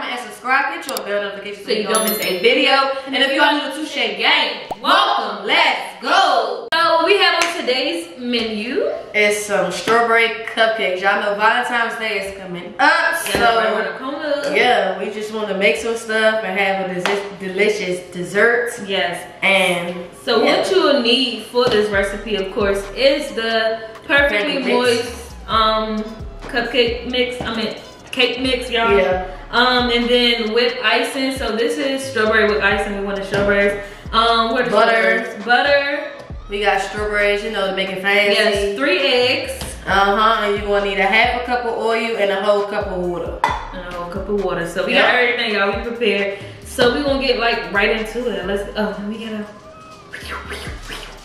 comment, and subscribe. Get your bell notifications so you don't miss a video. And if you are new to the Touche Gang, welcome. Let's go. So what we have on today's menu. is some strawberry cupcakes. Y'all know Valentine's Day is coming up. So around So the corner. yeah, we just want to make some stuff and have a delicious dessert. Yes. And So yeah. what you will need for this recipe, of course, is the perfectly moist um cupcake mix. I mean cake mix, y'all. Yeah. Um, and then whipped icing. So this is strawberry whipped icing. We want the strawberries. Um, what Butter. Butter. we got strawberries, you know, to make it fancy. Yes, three eggs. Uh-huh, and you're gonna need a half a cup of oil and a whole cup of water. and a whole cup of water. So we Yeah. got everything, y'all. We prepared. So we gonna get like right into it. Let's. Oh, let me get a.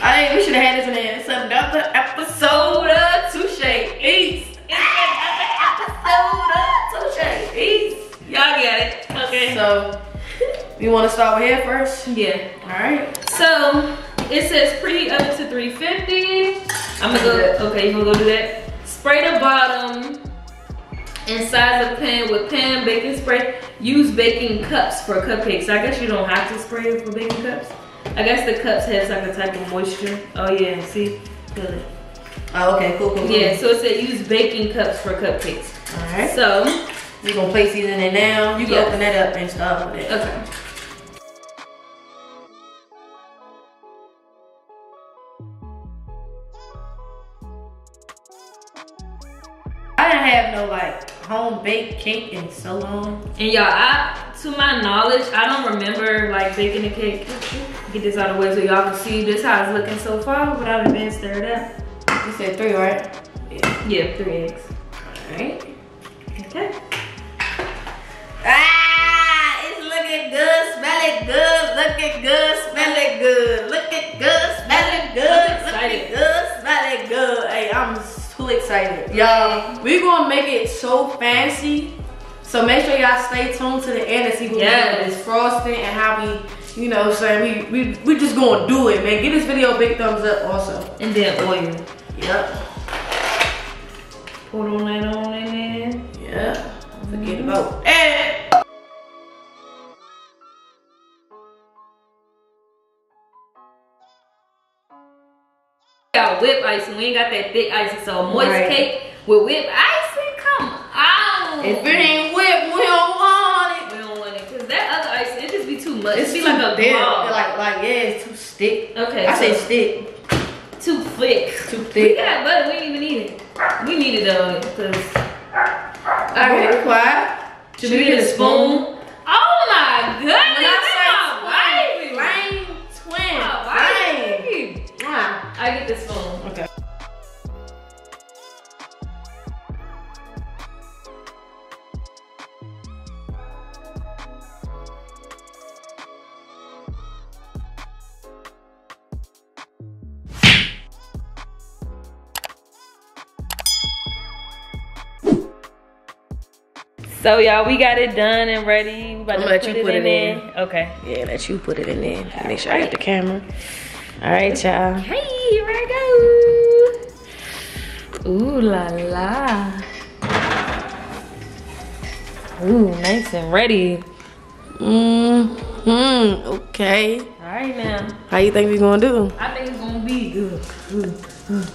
I think we should have had this in there. It's another episode of Touche Eats. It's another episode of Eats. Y'all get it. Okay. So, you wanna start with here first? yeah. Alright. So it says preheat up to 350. I'm gonna go. Okay, you gonna go do that. Spray the bottom and size of pan with pan baking spray. Use baking cups for cupcakes. I guess you don't have to spray it for baking cups. I guess the cups has like a type of moisture. Oh yeah, see, feel it. Oh, okay, cool, cool, cool. Yeah, so it said use baking cups for cupcakes. Alright. So, We're gonna place these in there now. You can Yeah. open that up and start with it. okay. I didn't have no like home baked cake in so long. And y'all, I, to my knowledge, I don't remember like baking a cake. Get this out of the way so y'all can see this how it's looking so far without it being stirred up. You said three, right? Yeah, three eggs. Alright. Okay. Good, smell it good, looking good, smell it good, looking good, smell it good, looking good, smell it good. Hey, I'm too excited. Y'all, we gonna make it so fancy. So make sure y'all stay tuned to the end to see what Yes. this frosting and how we, you know, saying we, we we just gonna do it, man. Give this video a big thumbs up also. And then oil. Yep. Pour all that on in there. Yeah. Forget mm-hmm. about that. Got whipped icing. We ain't got that thick icing. So moist Right. cake with whipped icing. Come on. If it ain't whipped, we don't want it. we don't want it. Cause that other icing, it just be too much. It's It be like a thin. blob. Like, like, yeah, it's too thick. Okay. I say so stick. too thick. Too thick. We thick. got butter. We didn't even need it. We need it though, cause. Okay, quiet. Should we get a spoon? Oh So y'all, we got it done and ready. We about to let you put in it in. there. Okay. Yeah, let you put it in there. Make sure I got the camera. All right, y'all. Hey, here I go. Ooh la la. Ooh, nice and ready. Mm-hmm. Okay. All right now. How you think we gonna do? I think it's gonna be good.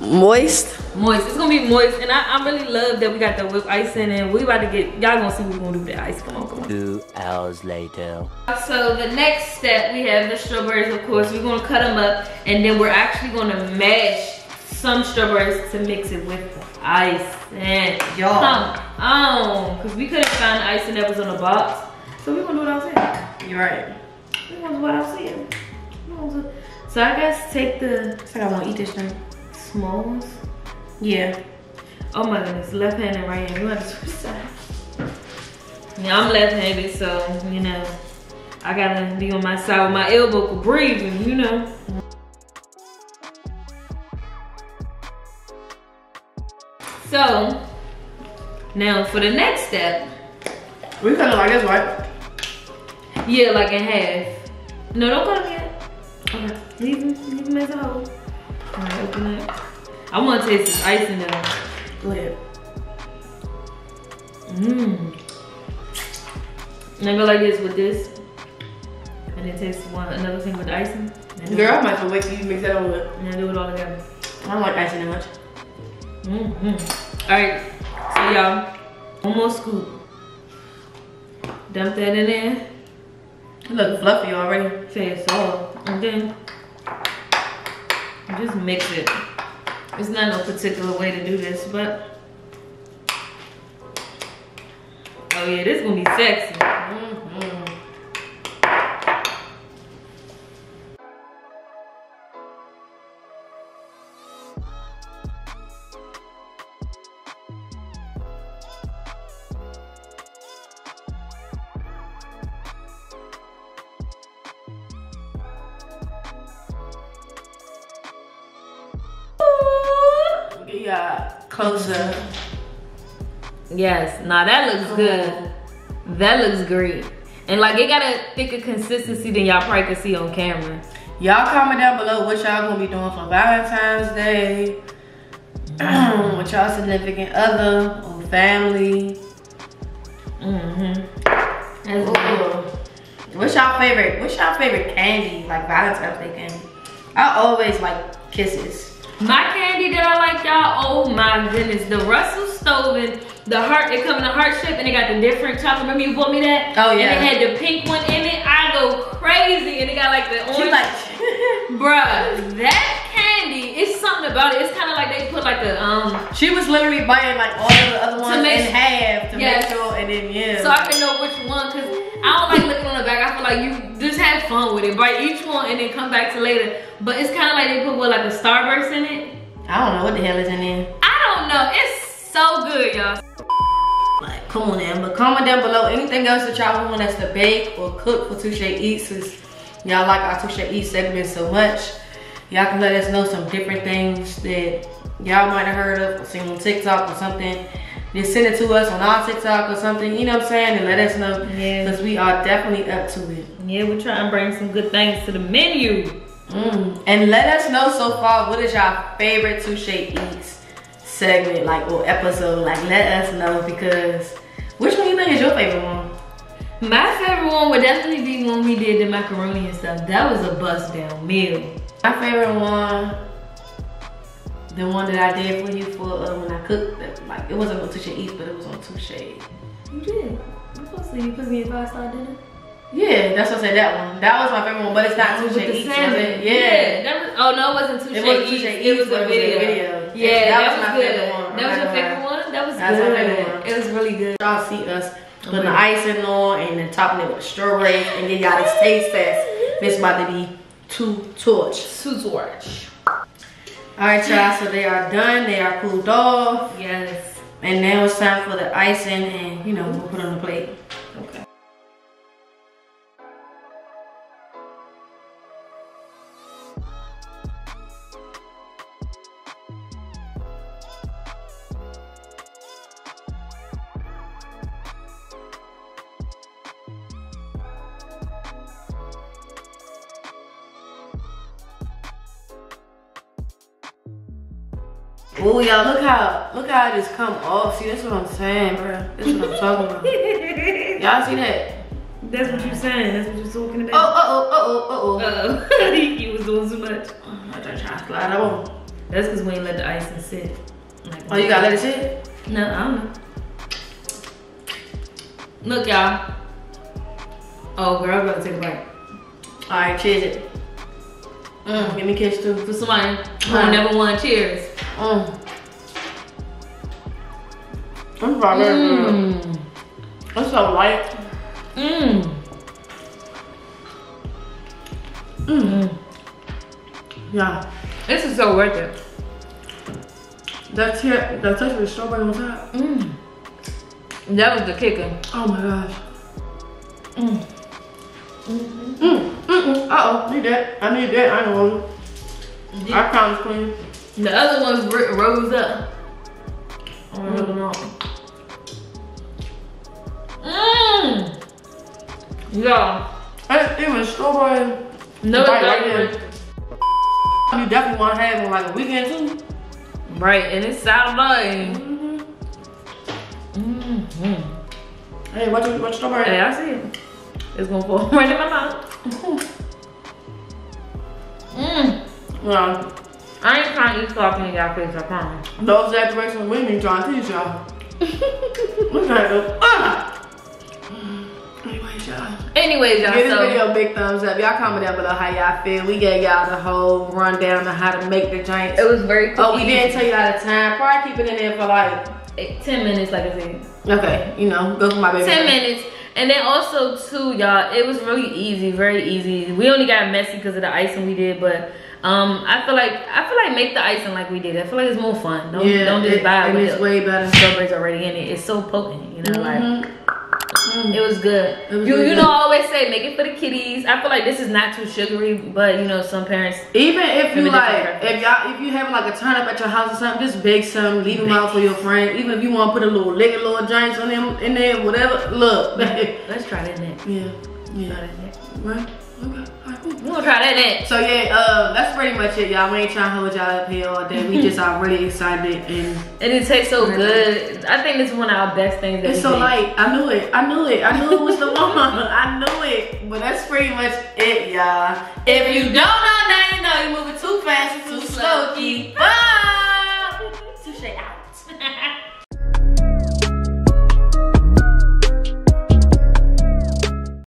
Moist? Moist. It's gonna be moist, and I, I really love that we got the whipped icing, and we about to get y'all gonna see what we gonna do with the ice. Come on, come on. Two hours later. So the next step, we have the strawberries, of course. We're gonna cut them up, and then we're actually gonna mash some strawberries to mix it with the ice. And Y'all. come on, cause we couldn't find the icing that was on the box, so we're gonna do what I was saying. You're right. We're gonna do what I was saying. We're gonna do- So I guess take the I think I wanna eat this thing. small ones. Yeah. Oh my goodness, left hand and right hand. You want to switch sides. Yeah, I'm left-handed, so you know, I gotta be on my side with my elbow for breathing, you know. So now for the next step, We cut it like this, right? yeah, like in half. No, don't cut it yet. Okay, leave him, leave him as a whole. All right, open it. I want to taste this icing though. Go ahead. Mmm. Never like this with this. And it tastes one another thing with the icing. And Girl, I might as well wait till you mix that on with. And then do it all together. I don't like icing that much. Mm-hmm. All right, so y'all, one more scoop. Dump that in there. It look fluffy already. Fast off. And then just mix it. It's not no particular way to do this, but oh yeah, this is gonna be sexy. Yeah, closer. Yes, nah, that looks good. That looks great. And like it got a thicker consistency than y'all probably can see on camera. Y'all comment down below what y'all gonna be doing for Valentine's Day. with y'all significant other or family. Mm-hmm. Ooh. What's y'all favorite? What's y'all favorite candy? Like Valentine's Day candy? I always like kisses. My candy that I like, y'all, oh my goodness. The Russell Stover, the heart, it come in a heart shape and it got the different chocolate. Remember you bought me that? Oh, yeah. And it had the pink one in it. I go crazy. And it got like the She orange. like Bruh, that candy, it's something about it. It's kind of like they put like a, um, she was literally biting like all of the other ones in half to Yes. make sure, and then yeah. so I can know which one. Cause I don't like looking on the back. I feel like you just have fun with it. Bite each one and then come back to later. But it's kind of like they put what, like a Starburst in it? I don't know what the hell is in there. I don't know. It's so good, y'all. Like, come on in. But comment down below anything else that y'all want us to bake or cook for Touche Eats. Since y'all like our Touche Eats segment so much. Y'all can let us know some different things that y'all might have heard of or seen on TikTok or something. Just send it to us on our TikTok or something, you know what I'm saying? And let us know. Yeah. Because we are definitely up to it. Yeah, we're trying to bring some good things to the menu. Mm. And let us know so far what is your favorite Touche Eats segment, like or episode. Like let us know because which one you think is your favorite one? My favorite one would definitely be when we did the macaroni and stuff. That was a bust down meal. My favorite one, the one that I did for you for uh, when I cooked. Like it wasn't on Touche Eats, but it was on Touche. You did. You supposed to you put me in five star dinner. Yeah, that's what I said. That one. That was my favorite one, but it's not Touche Eats, was Yeah. that was, oh no, it wasn't Touche It wasn't Eats. Touche It was a it was a video. video. Yeah, That that, was was, my good. favorite one. That was your favorite one? That was That's my good. favorite one. It was really good. Y'all see us putting the icing on and then topping it with strawberries and then y'all this taste test. This about to be two torch. Two torch. All right, y'all. So they are done. They are cooled off, Yes. and now it's time for the icing, and you know we'll put on the plate. Oh, y'all look how look how it just come off. See, that's what I'm saying, bro. That's what I'm talking about. Y'all see that? That's what you're saying. That's what you're talking Oh, about. uh oh, uh oh, uh oh. He was doing too much. I just trying to slide up on. That's because we ain't let the icing sit. Like- Oh, you gotta let it sit. No, I don't know. Look, y'all. Oh, girl, I'm gonna take a bite. All right, cheers it. Mm, give me a kiss too. For somebody who never won, cheers. Mm. I'm sorry. Mm. Mmm. It's so light. Mmm. Mm. Yeah. This is so worth it. That's here. That touch with strawberry on top. Mmm. That was the kicker. Oh my gosh. Mm. Mm, mm, mm. Uh oh, need that. I need that. I don't want it. Our pound's clean. The other ones rose up. I don't know. Mmm. Y'all. That's even strawberry. No, Bite right there. You definitely want to have on like a weekend too. Right, and it's Saturday. Mm-hmm. Mm-hmm. Hey, watch your, watch strawberry. Hey, I see it. It's gonna fall right in my mouth. Mmm. Yeah. I ain't trying to eat coffee in y'all face, I promise. Those we need trying to teach y'all. Look at it. Ah! Anyways, y'all. Anyways, y'all, Give this so video a big thumbs up. Y'all comment down below how y'all feel. We gave y'all the whole rundown of how to make the joints. it was very quick. Oh, we didn't tell you how to time. Probably keep it in there for like, Eh, 10 minutes, like I said. okay, you know, go for my baby. 10 minutes. And then also too, y'all, it was really easy, very easy. We only got messy because of the icing we did, but um, I feel like I feel like make the icing like we did. I feel like it's more fun. Don't Yeah, don't just it- buy it and it's way better. strawberries already in it. It's so potent, you know, like Mhm. Mm. it was good. It was you really you know, I always say make it for the kiddies. I feel like this is not too sugary, but you know, some parents Even if you like, if y'all, if you having like a turn up at your house or something, just bake some, leave them out for your friend. Even if you want to put a little liquor, little joints on them in there, whatever. Look, let's try that next. yeah, Try that next. right, okay, alright, cool. We gonna try that next. So yeah, uh, that's pretty much it, y'all. We ain't trying to hold y'all up here all day. We just are really excited and And it tastes so good. I think this is one of our best things that it's so did. light. I knew it. I knew it. I knew it was the one. I knew it. But that's pretty much it, y'all. If you don't know, now you know. You're moving too fast or too slow. Keep on.